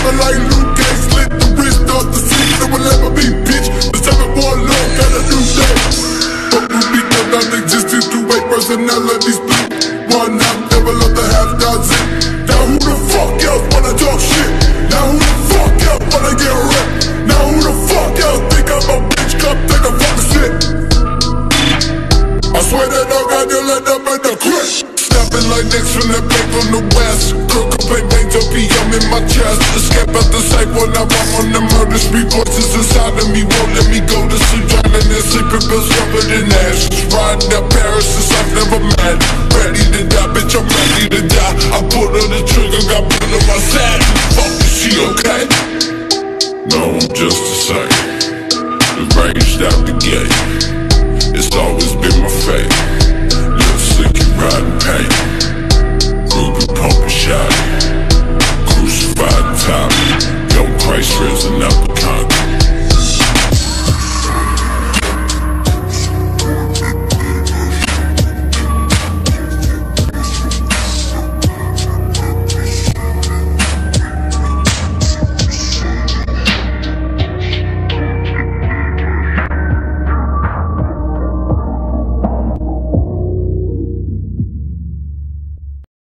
Poppin' like Luke Cage, slit the wrist off the seat It will never be, bitch, It's time for a look at a new day But we become non-existent through eight personalities. split One out, never love the half dozen Now who the fuck else wanna talk shit? Now who the fuck else wanna get ripped? Now who the fuck else think I'm a bitch? Come take a fucking shit I swear that no God, you'll end up in the crib. Snapping like next from the back from the west Cook to I'm in my chest. Escape out the sight when I walk on the murder street. Voices inside of me won't let me go to sleep. Drowning in sleeping pills covered in ashes. Riding up Paris since I've never met. Ready to die, bitch, I'm ready to die. I pulled on the trigger, got blood on my saddle. Fuck, is she okay? No, I'm just the same. Arranged out the gate.